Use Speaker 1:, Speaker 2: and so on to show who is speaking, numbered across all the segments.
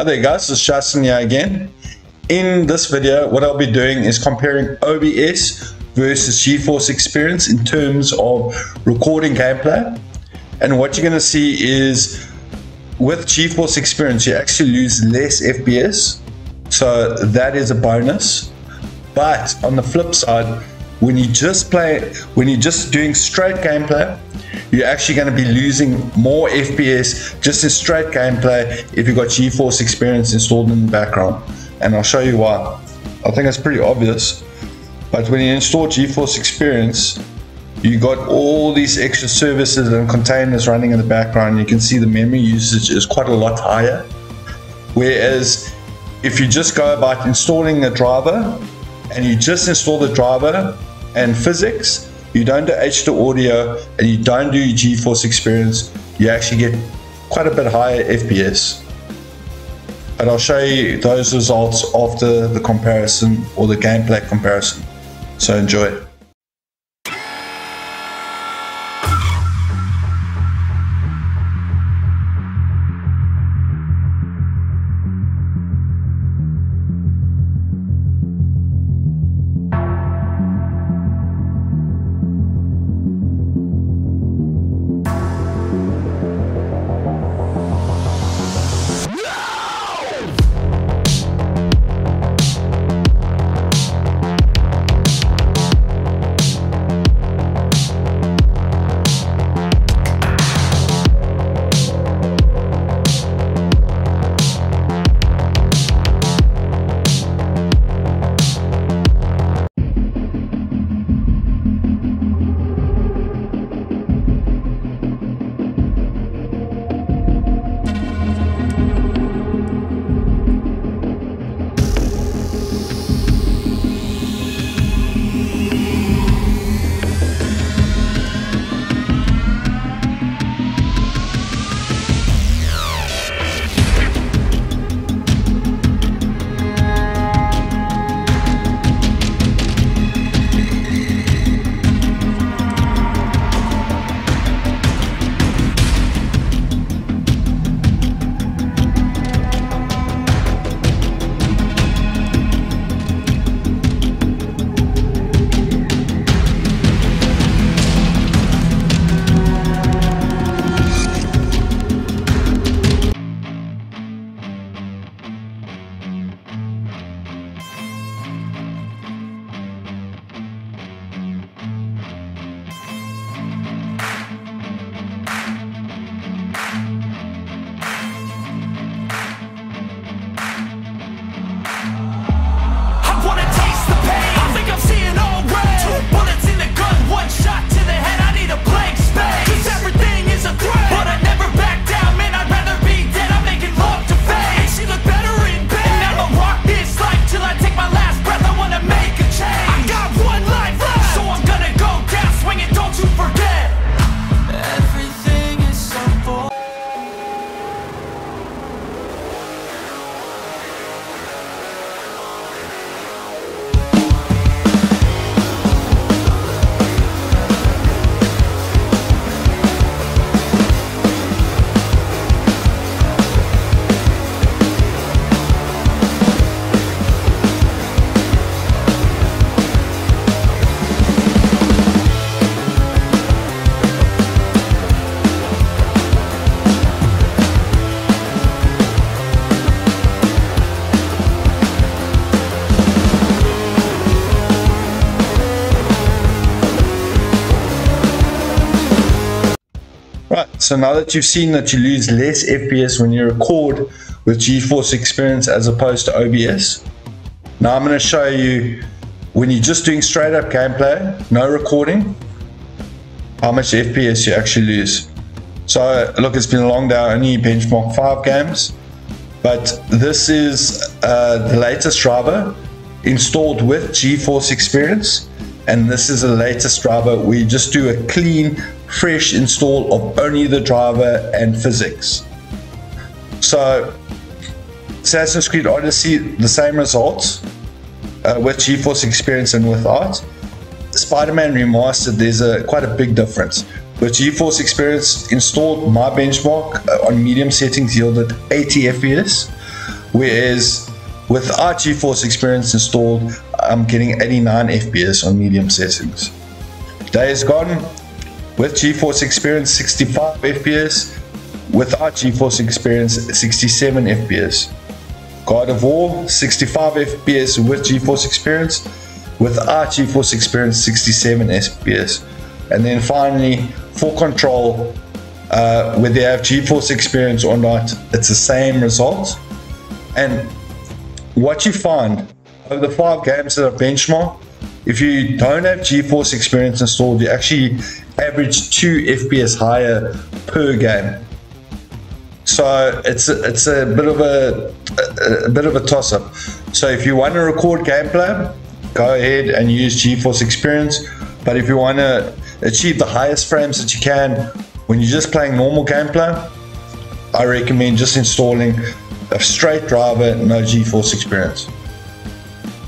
Speaker 1: Hi there guys, it's here again. In this video, what I'll be doing is comparing OBS versus GeForce Experience in terms of recording gameplay. And what you're going to see is with GeForce Experience, you actually lose less FPS. So that is a bonus. But on the flip side, when you just play, when you're just doing straight gameplay, you're actually going to be losing more FPS just in straight gameplay if you've got GeForce Experience installed in the background. And I'll show you why. I think it's pretty obvious. But when you install GeForce Experience, you got all these extra services and containers running in the background. You can see the memory usage is quite a lot higher. Whereas if you just go about installing a driver and you just install the driver and PhysX, you don't do HD audio and you don't do GeForce experience, you actually get quite a bit higher FPS. And I'll show you those results after the comparison or the gameplay comparison. So enjoy. So now that you've seen that you lose less FPS when you record with GeForce Experience as opposed to OBS, now I'm going to show you when you're just doing straight up gameplay, no recording, how much FPS you actually lose. So look, it's been a long day, only benchmark five games, but this is uh, the latest driver installed with GeForce Experience and this is the latest driver. We just do a clean fresh install of only the driver and PhysX. So Assassin's Creed Odyssey the same results uh, with GeForce experience and without Spider-Man Remastered there's a quite a big difference. With GeForce experience installed my benchmark uh, on medium settings yielded 80 FPS Whereas with our GeForce Experience installed, I'm getting 89 FPS on medium settings. Days Gone with GeForce Experience 65 FPS, with our GeForce Experience 67 FPS. God of War 65 FPS with GeForce Experience, with our GeForce Experience 67 FPS. And then finally, for control, uh, whether you have GeForce Experience or not, it's the same result. And what you find over the five games that I've benchmarked, if you don't have GeForce Experience installed, you actually average two FPS higher per game. So it's a, it's a bit of a, a, a bit of a toss up. So if you want to record gameplay, go ahead and use GeForce Experience. But if you want to achieve the highest frames that you can when you're just playing normal gameplay, I recommend just installing a straight driver, no GeForce Experience.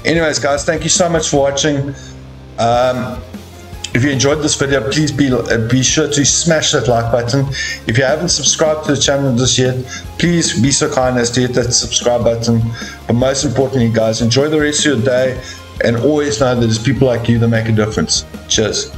Speaker 1: Anyways, guys, thank you so much for watching. Um, if you enjoyed this video, please be, uh, be sure to smash that like button. If you haven't subscribed to the channel just yet, please be so kind as to hit that subscribe button. But most importantly, guys, enjoy the rest of your day and always know that there's people like you that make a difference. Cheers.